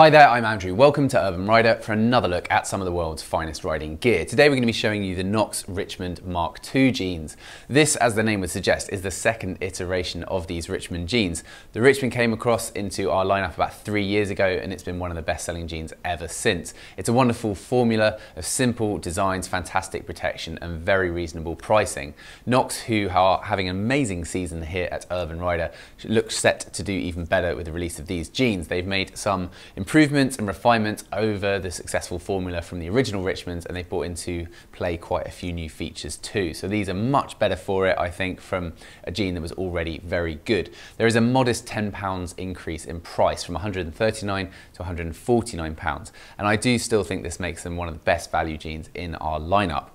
Hi there, I'm Andrew. Welcome to Urban Rider for another look at some of the world's finest riding gear. Today we're going to be showing you the Knox Richmond Mark II jeans. This, as the name would suggest, is the second iteration of these Richmond jeans. The Richmond came across into our lineup about three years ago and it's been one of the best selling jeans ever since. It's a wonderful formula of simple designs, fantastic protection and very reasonable pricing. Knox, who are having an amazing season here at Urban Rider, look set to do even better with the release of these jeans. They've made some improvements and refinements over the successful formula from the original Richmonds and they've brought into play quite a few new features too. So these are much better for it, I think, from a jean that was already very good. There is a modest £10 increase in price from 139 to 149 pounds. And I do still think this makes them one of the best value jeans in our lineup.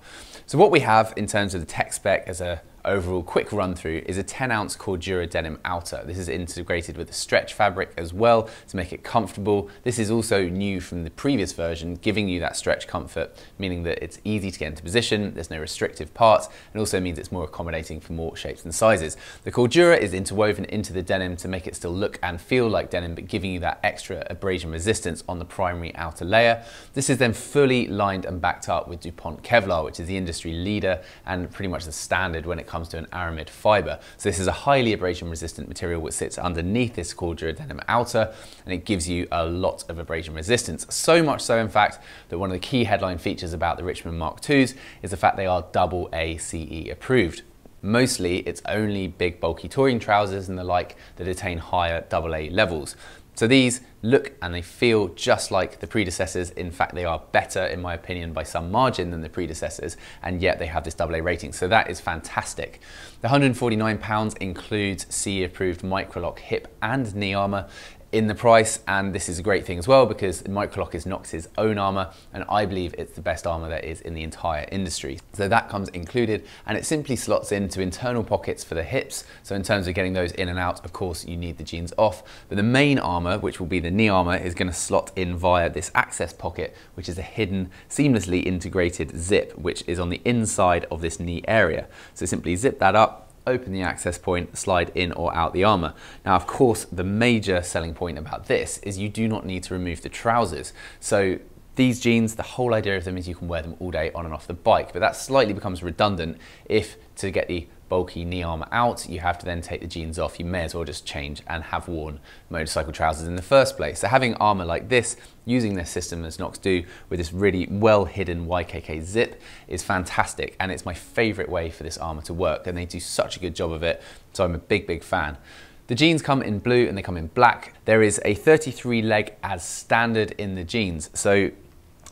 So what we have in terms of the tech spec as a overall quick run through is a 10 ounce Cordura denim outer. This is integrated with a stretch fabric as well to make it comfortable. This is also new from the previous version, giving you that stretch comfort, meaning that it's easy to get into position, there's no restrictive parts, and also means it's more accommodating for more shapes and sizes. The Cordura is interwoven into the denim to make it still look and feel like denim, but giving you that extra abrasion resistance on the primary outer layer. This is then fully lined and backed up with DuPont Kevlar, which is the industry leader and pretty much the standard when it comes comes to an aramid fiber. So this is a highly abrasion resistant material which sits underneath this denim outer and it gives you a lot of abrasion resistance. So much so in fact that one of the key headline features about the Richmond Mark IIs is the fact they are double ACE approved. Mostly it's only big bulky touring trousers and the like that attain higher AA levels. So these look and they feel just like the predecessors. In fact, they are better, in my opinion, by some margin than the predecessors, and yet they have this AA rating. So that is fantastic. The £149 includes CE approved Micro-Lock hip and knee armour in the price and this is a great thing as well because Micro-Lock is Knox's own armor and I believe it's the best armor there is in the entire industry. So that comes included and it simply slots into internal pockets for the hips. So in terms of getting those in and out, of course you need the jeans off, but the main armor, which will be the knee armor, is gonna slot in via this access pocket, which is a hidden, seamlessly integrated zip, which is on the inside of this knee area. So simply zip that up, open the access point, slide in or out the armor. Now, of course, the major selling point about this is you do not need to remove the trousers. So these jeans, the whole idea of them is you can wear them all day on and off the bike, but that slightly becomes redundant if to get the bulky knee armor out, you have to then take the jeans off. You may as well just change and have worn motorcycle trousers in the first place. So having armor like this, using this system as Knox do with this really well hidden YKK zip is fantastic. And it's my favorite way for this armor to work. And they do such a good job of it. So I'm a big, big fan. The jeans come in blue and they come in black. There is a 33 leg as standard in the jeans. So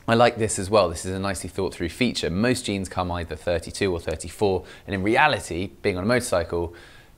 I like this as well. This is a nicely thought through feature. Most jeans come either 32 or 34, and in reality, being on a motorcycle,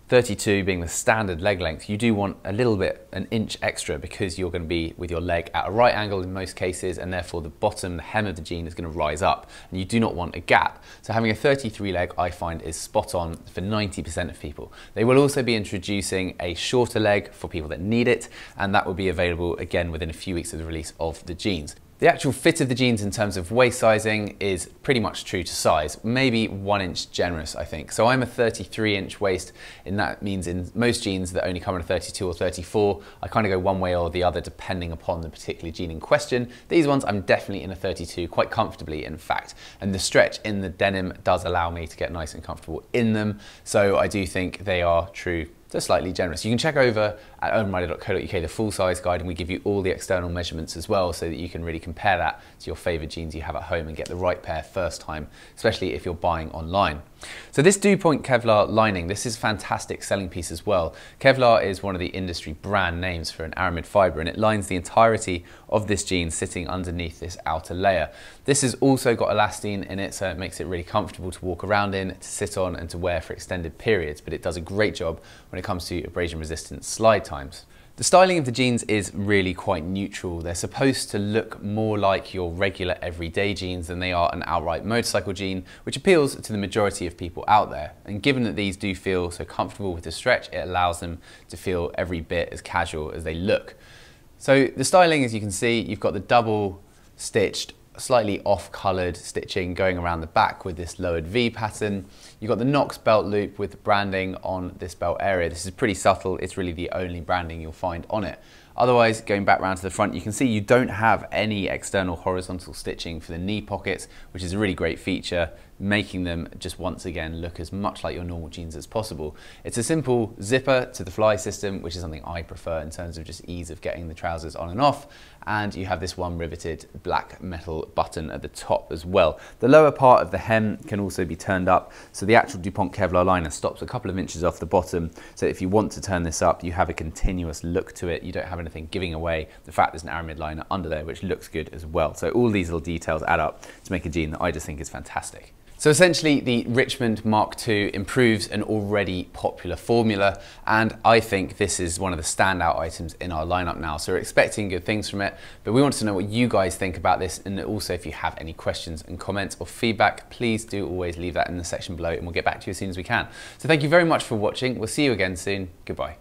32 being the standard leg length, you do want a little bit, an inch extra because you're going to be with your leg at a right angle in most cases and therefore the bottom, the hem of the jean is going to rise up and you do not want a gap. So having a 33 leg I find is spot on for 90% of people. They will also be introducing a shorter leg for people that need it and that will be available again within a few weeks of the release of the jeans. The actual fit of the jeans in terms of waist sizing is pretty much true to size, maybe one inch generous, I think. So I'm a 33 inch waist, and that means in most jeans that only come in a 32 or 34, I kind of go one way or the other depending upon the particular jean in question. These ones I'm definitely in a 32, quite comfortably in fact, and the stretch in the denim does allow me to get nice and comfortable in them. So I do think they are true they're slightly generous. You can check over at urbanrider.co.uk the full size guide and we give you all the external measurements as well so that you can really compare that to your favorite jeans you have at home and get the right pair first time, especially if you're buying online. So this DuPont Kevlar lining, this is fantastic selling piece as well. Kevlar is one of the industry brand names for an aramid fiber and it lines the entirety of this jean sitting underneath this outer layer. This has also got elastane in it so it makes it really comfortable to walk around in, to sit on and to wear for extended periods, but it does a great job when it comes to abrasion resistant slide times. The styling of the jeans is really quite neutral. They're supposed to look more like your regular everyday jeans than they are an outright motorcycle jean, which appeals to the majority of people out there. And given that these do feel so comfortable with the stretch, it allows them to feel every bit as casual as they look. So the styling, as you can see, you've got the double stitched slightly off-coloured stitching going around the back with this lowered V pattern. You've got the Knox belt loop with branding on this belt area. This is pretty subtle. It's really the only branding you'll find on it. Otherwise, going back round to the front, you can see you don't have any external horizontal stitching for the knee pockets, which is a really great feature making them just once again look as much like your normal jeans as possible. It's a simple zipper to the fly system, which is something I prefer in terms of just ease of getting the trousers on and off. And you have this one riveted black metal button at the top as well. The lower part of the hem can also be turned up. So the actual DuPont Kevlar liner stops a couple of inches off the bottom. So if you want to turn this up, you have a continuous look to it. You don't have anything giving away the fact there's an aramid liner under there, which looks good as well. So all these little details add up to make a jean that I just think is fantastic. So essentially the Richmond Mark II improves an already popular formula and I think this is one of the standout items in our lineup now. So we're expecting good things from it, but we want to know what you guys think about this and also if you have any questions and comments or feedback, please do always leave that in the section below and we'll get back to you as soon as we can. So thank you very much for watching. We'll see you again soon. Goodbye.